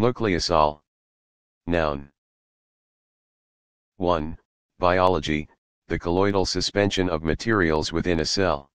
Nucleosol. Noun. 1. Biology, the colloidal suspension of materials within a cell.